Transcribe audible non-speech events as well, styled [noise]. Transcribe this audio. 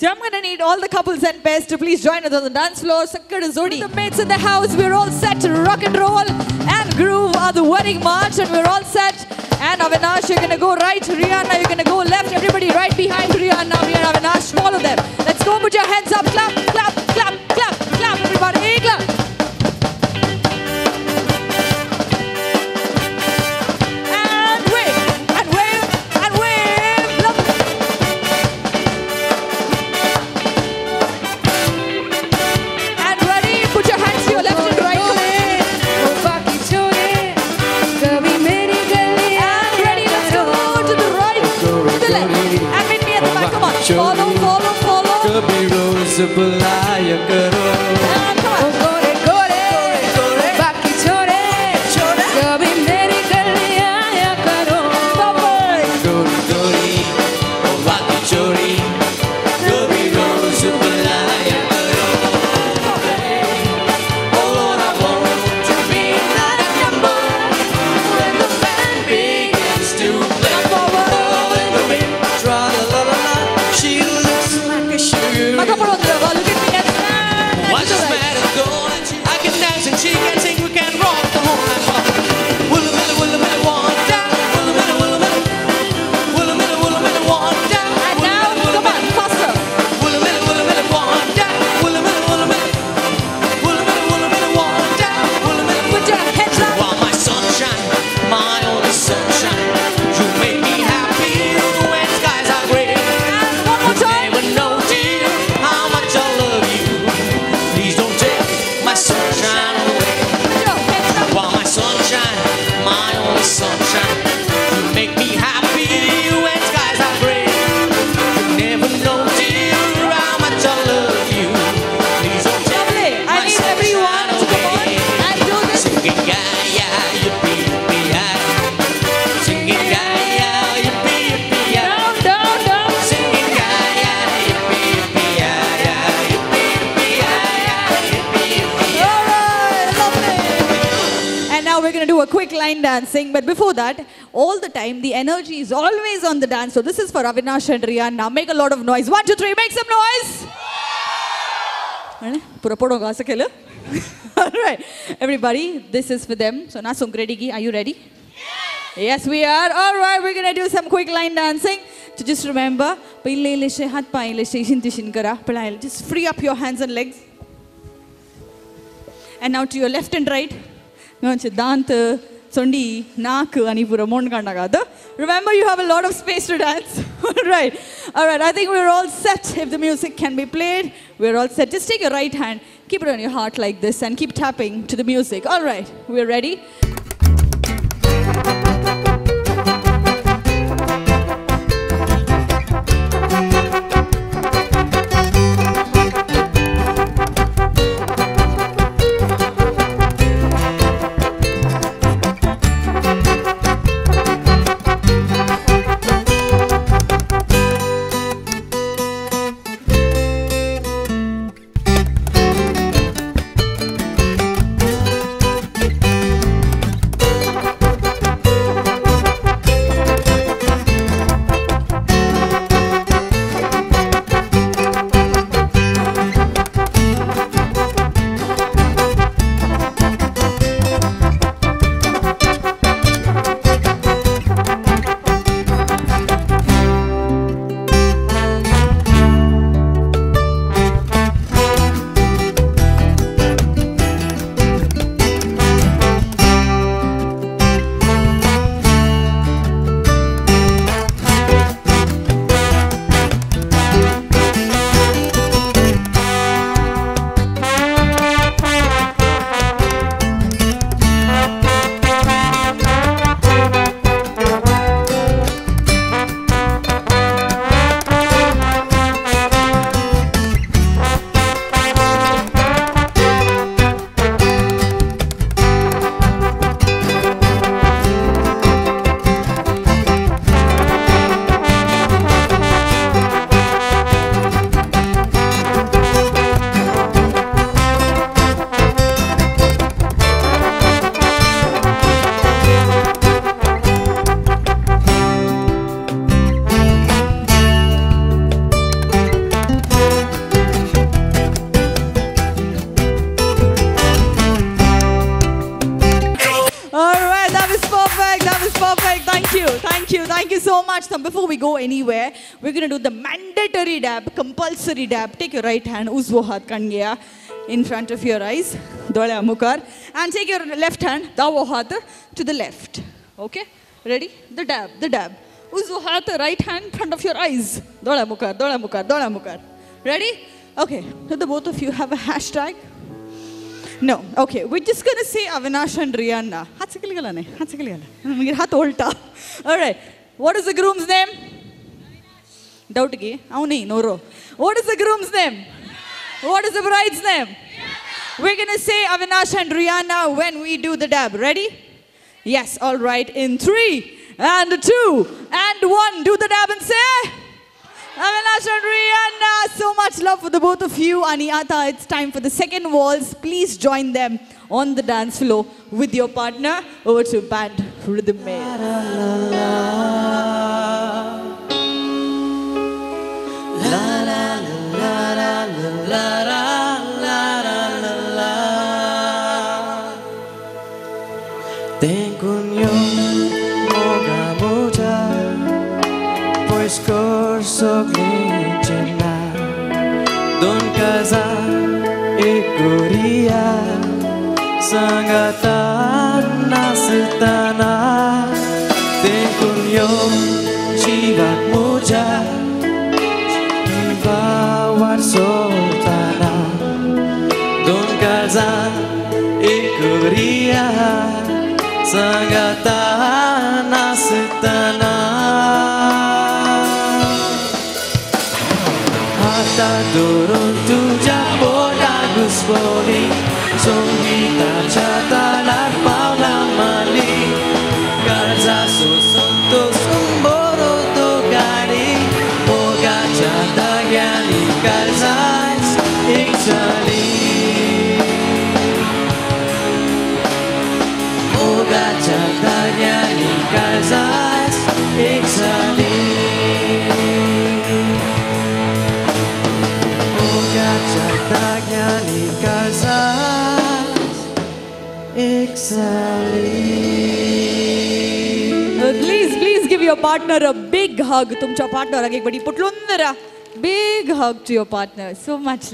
So I'm going to need all the couples and pairs to please join us on the dance floor. Sakkad Zodi. The mates in the house, we're all set to rock and roll and groove on the wedding march and we're all set. And Avinash, you're going to go right. Riyana, you're going to go left. Everybody right behind Riyana. And Avinash, follow them. Let's go. Put your hands up. Clap, Follow, follow, follow. Could be Rosa Belaya, could line dancing. But before that, all the time, the energy is always on the dance. So this is for Avinash and Now Make a lot of noise. One, two, three, make some noise. [laughs] all right, everybody, this is for them. So now, are you ready? Yes, we are. All right, we're going to do some quick line dancing. So just remember, just free up your hands and legs. And now to your left and right. now Dant sondi, naak, ani pura mon kanagada. Remember, you have a lot of space to dance. [laughs] all right. All right. I think we're all set. If the music can be played, we're all set. Just take your right hand, keep it on your heart like this, and keep tapping to the music. All right. We're ready. Thank you Thank you. Thank you so much. Now, before we go anywhere, we're going to do the mandatory dab, compulsory dab. Take your right hand, uzwo hath kangeya, in front of your eyes, dole amukar, and take your left hand, dawo hath, to the left. Okay? Ready? The dab, the dab. Uzwo hath, right hand, in front of your eyes, dole amukar, dole amukar, dole amukar. Ready? Okay. So the both of you have a hashtag. No, okay. We're just going to say Avinash and Riyana. All right. What is the groom's name? Doubt gi. Noro. What is the groom's name? What is the bride's name? We're going to say Avinash and Riyana when we do the dab. Ready? Yes, all right. In three and two and one. Do the dab and say... And so much love for the both of you. Aniata, it's time for the second waltz. Please join them on the dance floor with your partner. Over to band Rhythm Mail. Tengo Gaza e sangatan nasutana tekun yo jiwat muja bawat sultana don casa e sangatan nasutana hasta durun りそう見たんじゃだな please please give your partner a big hug तुम्हार partner एक बड़ी पुटलुंदर. Big hug to your partner so much